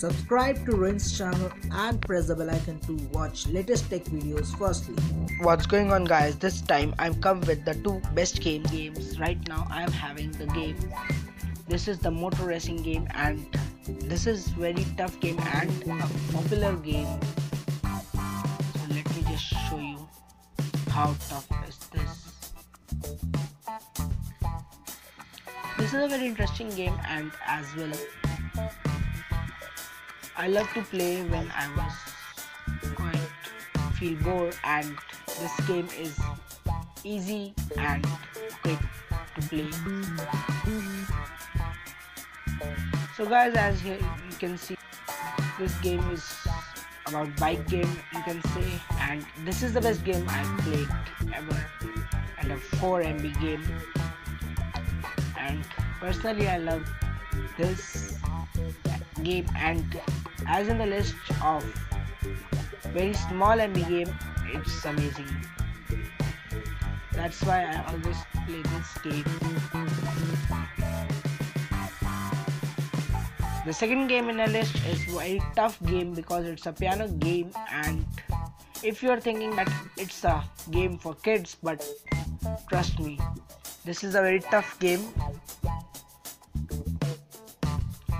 Subscribe to Rohin's channel and press the bell icon to watch latest tech videos firstly. What's going on guys? This time I've come with the two best game games. Right now I am having the game. This is the motor racing game and this is very tough game and a popular game. So let me just show you how tough is this. This is a very interesting game and as well I love to play when I was quite feel bored and this game is easy and quick to play. So guys as you can see this game is about bike game you can say and this is the best game I've played ever and a 4 MB game and personally I love this game and as in the list of very small MB game it's amazing. That's why I always play this game. The second game in the list is very tough game because it's a piano game and if you're thinking that it's a game for kids but trust me this is a very tough game.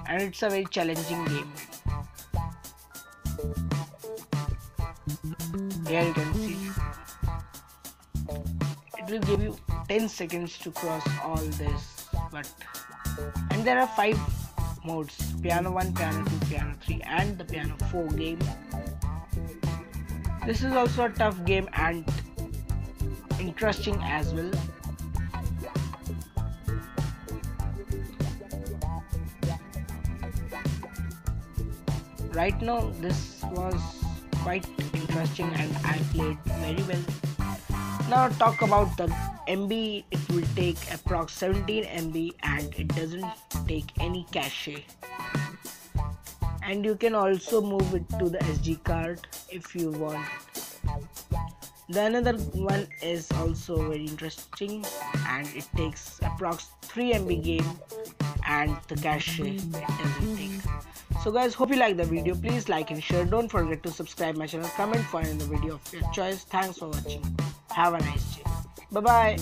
And it's a very challenging game here you can see? It will give you 10 seconds to cross all this but and there are five modes piano 1 piano 2 piano 3 and the piano 4 game. This is also a tough game and interesting as well. Right now this was quite interesting and I played very well. Now talk about the MB it will take approx 17 MB and it doesn't take any cache and you can also move it to the SD card if you want. The another one is also very interesting and it takes approx 3 MB game and the cache it doesn't take so guys hope you like the video. Please like and share. Don't forget to subscribe my channel. Comment for another video of your choice. Thanks for watching. Have a nice day. Bye bye